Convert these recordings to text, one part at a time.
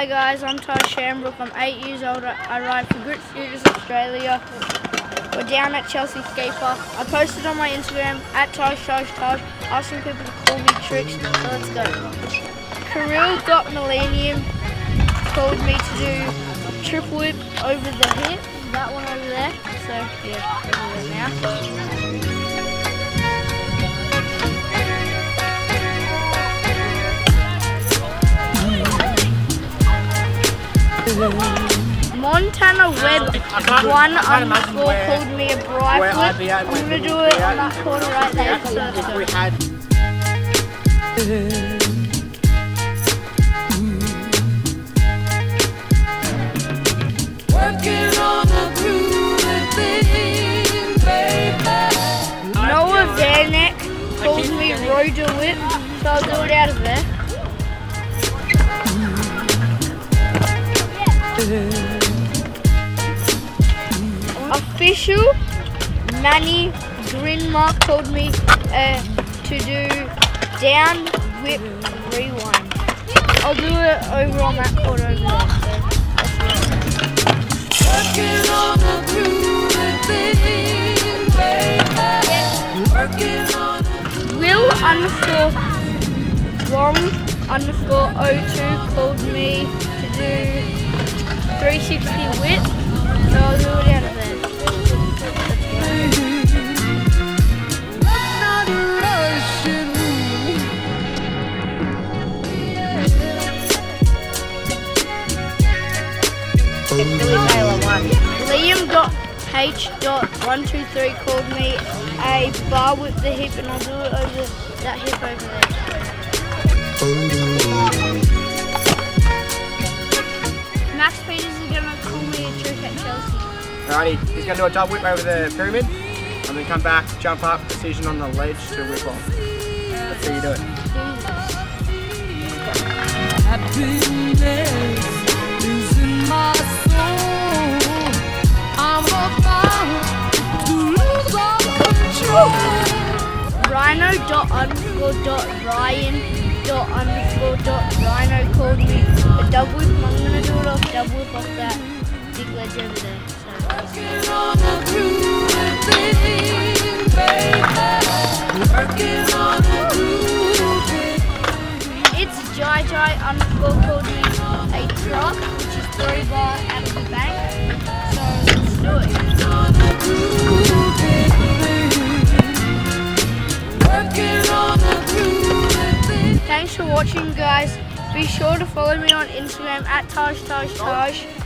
Hi guys, I'm Taj Shambrook. I'm eight years old. I ride for Grit Scooters Australia. We're down at Chelsea Skate Park. I posted on my Instagram at Taj Taj asking people to call me tricks. So let's go. Kirill got Millennium told me to do triple whip over the hip. That one over there. So yeah, over there now. Montana Web one underscore called me a bribe where I'd whip. be at I'm gonna do it on that corner right there. So If we had Working on a groovy thing, baby. Noah Vanek told me Roger Whip, so I'll do it out of there. Official Manny Grinmark told me uh, to do down whip rewind. I'll do it over on that corner over there. So let's do it. Working on a groovy thing, baby. Working on a Will underscore Wrong underscore O2 called me to do 360 whip. So I'll do it out of there. not rushing. Liam.h.123 called me a bar with the hip and I'll do it over that hip over there. Alrighty, he's to do a double whip over the pyramid and then come back, jump up, precision on the ledge to whip off. Let's see you do it. Rhino dot underscore dot Ryan dot underscore dot Rhino called me a double whip. I'm gonna do it off double whip off that big on a It's Jai Jai underscore called a truck, which is three bar out of the bank. So let's do it. Thanks for watching, guys. Be sure to follow me on Instagram at Taj Taj Taj.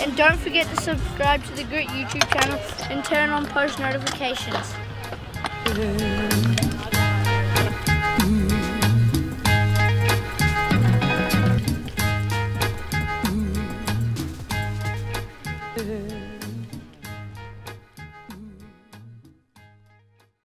And don't forget to subscribe to the Grit YouTube channel and turn on post notifications. Mm-hmm.